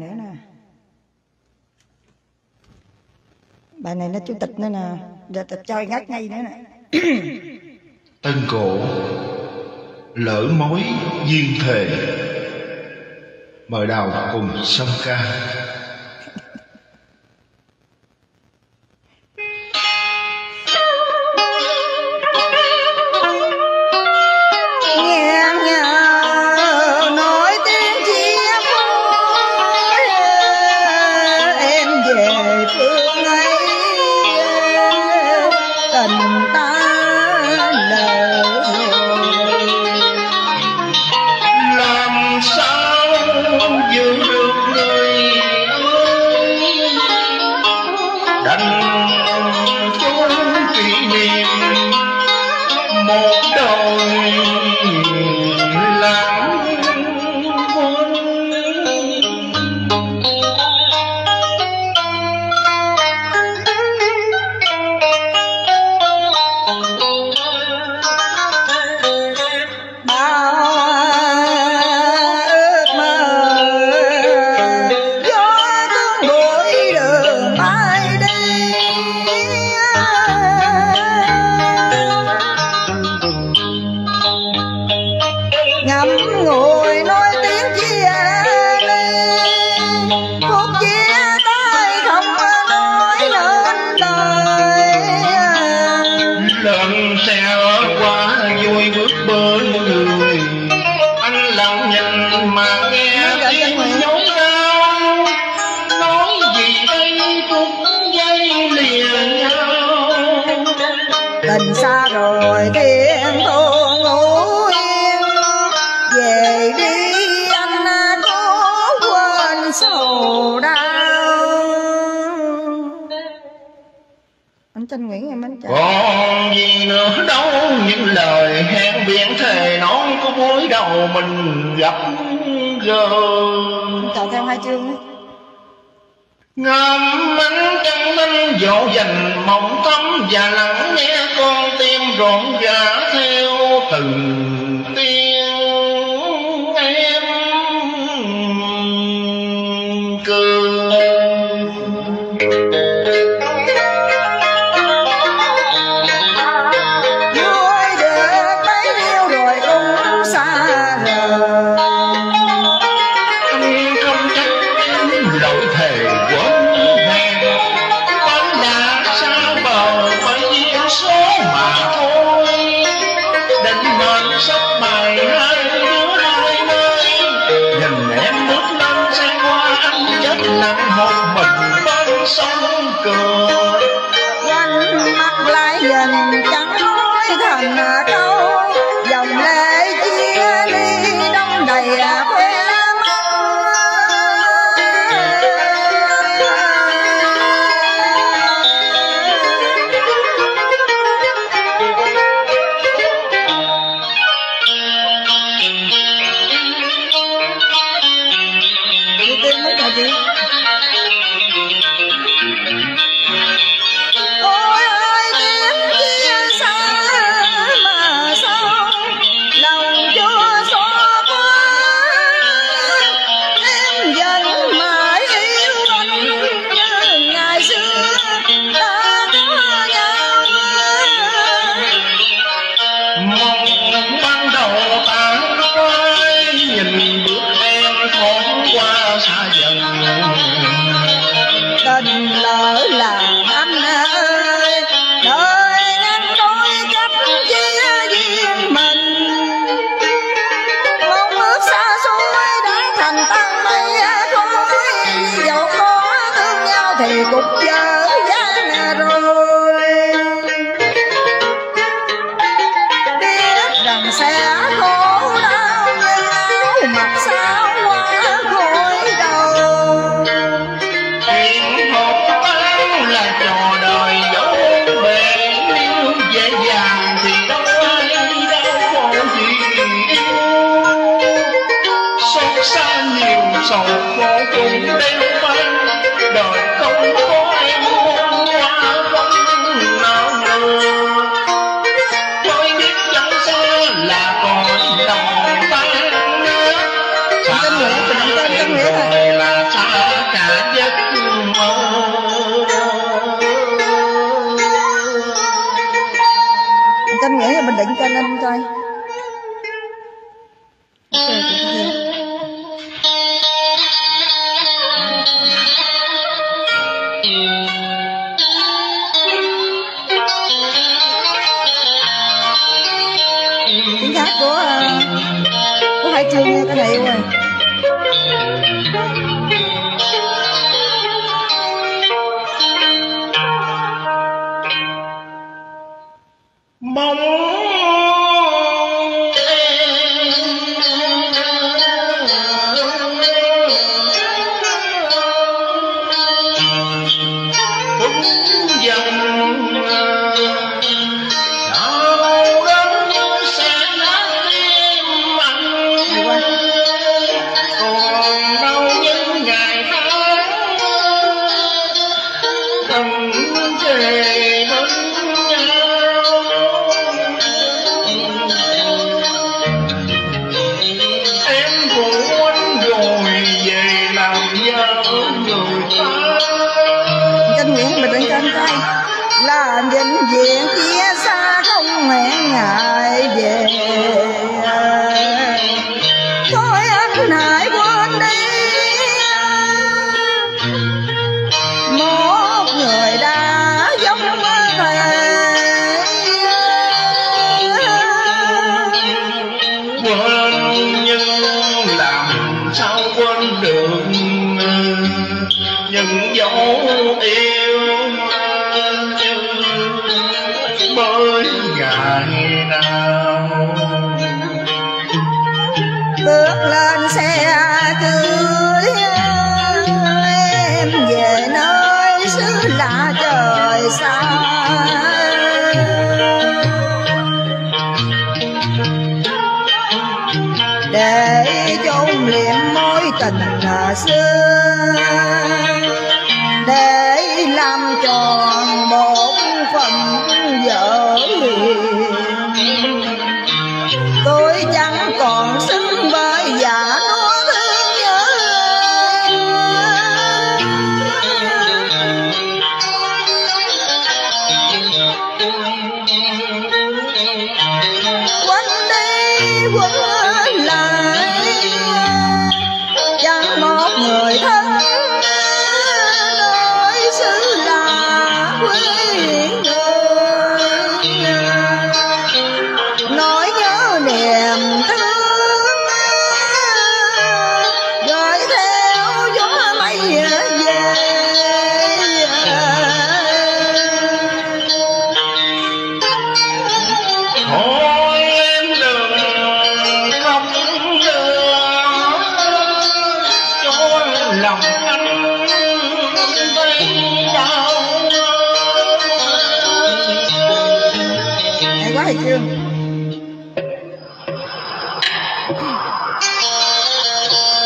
nữa nè. Bài này nó chủ tịch nữa nè. Giờ tập chơi ngắt ngay nữa nè. Tân cổ, lỡ mối duyên thề. Mời đào cùng sông ca. கண்ணு xe qua vui bước bên người. Anh lặng nhìn mà nghe tiếng nhốn lao nói gì đây cũng dây liền nhau. Tình xa rồi thiên tôn ngủ yên. Về đi anh à, cố quên sầu. Thanh Nguyễn em Bến Còn gì nữa đâu những lời hẹn biển thề nón có buổi đầu mình gặp gỡ Chọn theo hai chương ấy. Ngâm ánh trăng linh dỗ dành mộng thấm Và lắng nghe con tim rộn rã theo từng 要擦 tiếng hát của ờ, của Hải Trinh cái này rồi à? mong dấu yêu mới ngày nào bước lên xe cưới em về nơi xứ lạ trời xa. Để chôn liệm mối tình xưa để làm tròn bổn phận vợ hiền tôi chẳng còn xứng với giả nó thương nhớ. Quên đi quên hay quá hay chưa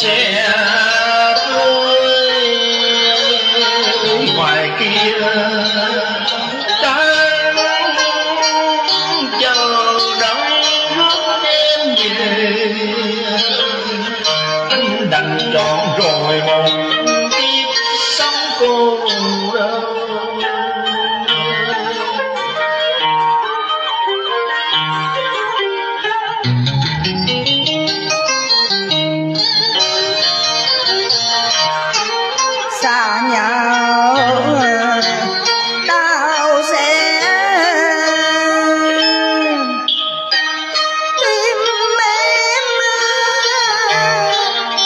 trẻ tôi ngoài kia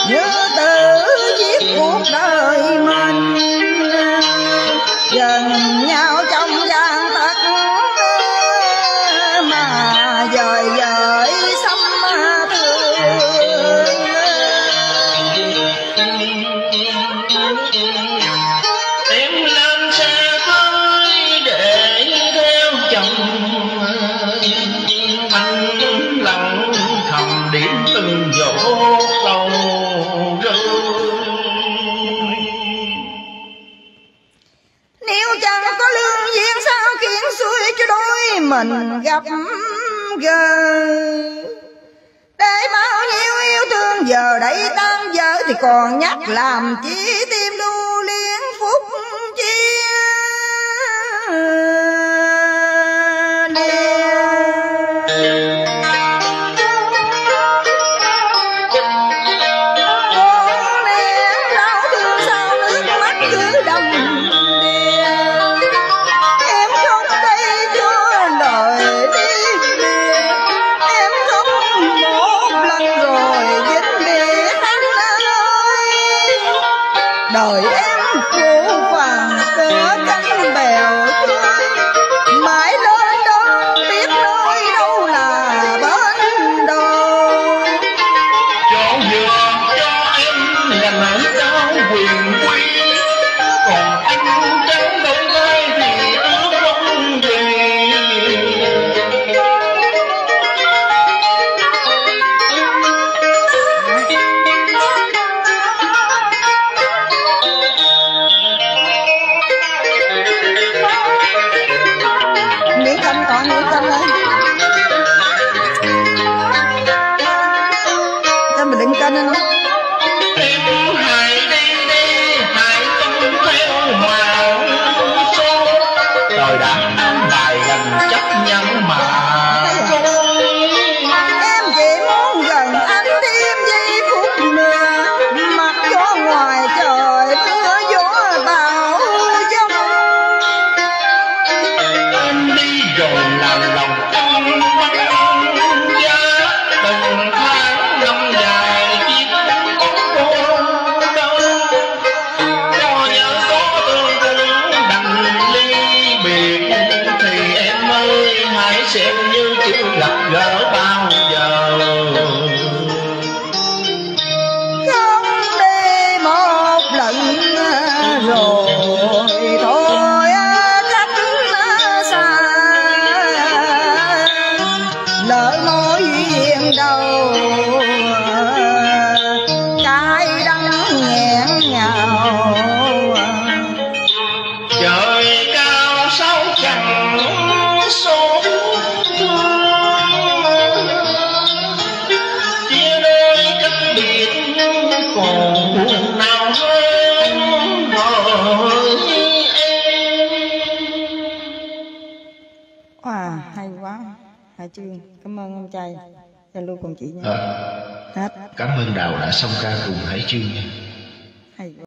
nhớ tự giết cuộc đời mà. giới thì còn nhắc làm chỉ tim lưu liên phúc chia. Hải Trương. Cảm ơn ông trai. Zalo cùng chị nha. À, Cảm ơn Đào đã xong ca cùng Hải Trương nha.